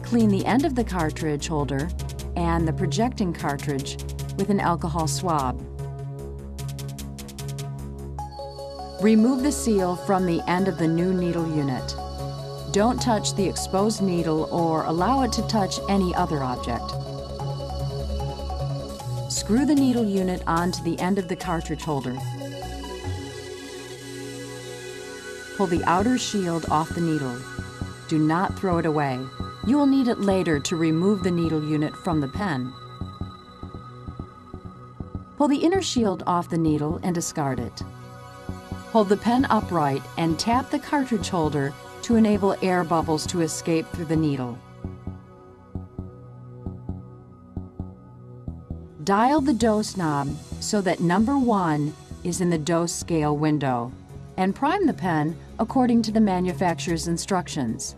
Clean the end of the cartridge holder and the projecting cartridge with an alcohol swab. Remove the seal from the end of the new needle unit. Don't touch the exposed needle or allow it to touch any other object. Screw the needle unit onto the end of the cartridge holder. Pull the outer shield off the needle. Do not throw it away. You will need it later to remove the needle unit from the pen. Pull the inner shield off the needle and discard it. Hold the pen upright and tap the cartridge holder to enable air bubbles to escape through the needle. Dial the dose knob so that number one is in the dose scale window and prime the pen according to the manufacturer's instructions.